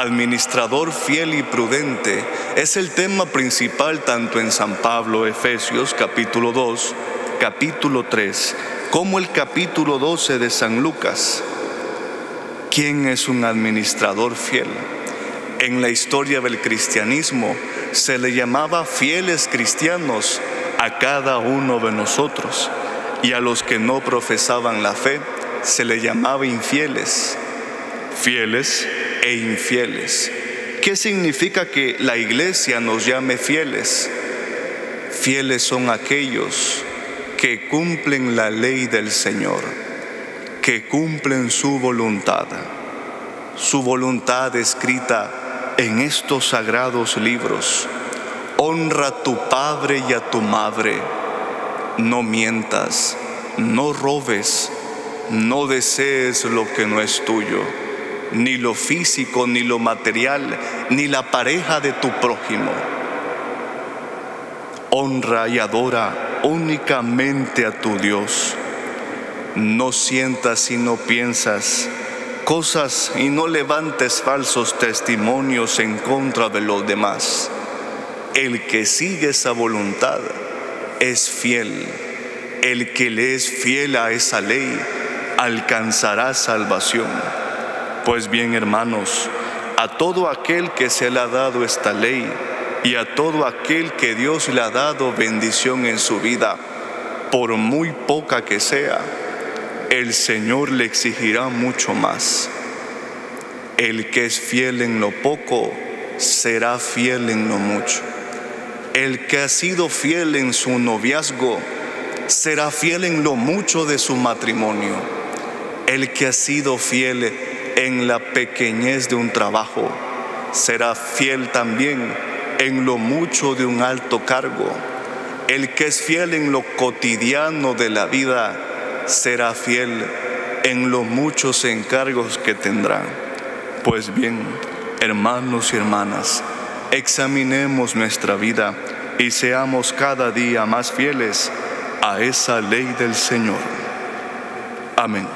administrador fiel y prudente, es el tema principal tanto en San Pablo, Efesios capítulo 2, capítulo 3, como el capítulo 12 de San Lucas. ¿Quién es un administrador fiel? En la historia del cristianismo se le llamaba fieles cristianos a cada uno de nosotros y a los que no profesaban la fe se le llamaba infieles. Fieles e infieles. ¿Qué significa que la iglesia nos llame fieles? Fieles son aquellos que cumplen la ley del Señor, que cumplen su voluntad, su voluntad escrita en estos sagrados libros. Honra a tu padre y a tu madre, no mientas, no robes, no desees lo que no es tuyo ni lo físico, ni lo material, ni la pareja de tu prójimo. Honra y adora únicamente a tu Dios. No sientas y no piensas cosas y no levantes falsos testimonios en contra de los demás. El que sigue esa voluntad es fiel. El que le es fiel a esa ley alcanzará salvación. Pues bien, hermanos, a todo aquel que se le ha dado esta ley y a todo aquel que Dios le ha dado bendición en su vida, por muy poca que sea, el Señor le exigirá mucho más. El que es fiel en lo poco, será fiel en lo mucho. El que ha sido fiel en su noviazgo, será fiel en lo mucho de su matrimonio. El que ha sido fiel en la pequeñez de un trabajo, será fiel también en lo mucho de un alto cargo. El que es fiel en lo cotidiano de la vida, será fiel en los muchos encargos que tendrá. Pues bien, hermanos y hermanas, examinemos nuestra vida y seamos cada día más fieles a esa ley del Señor. Amén.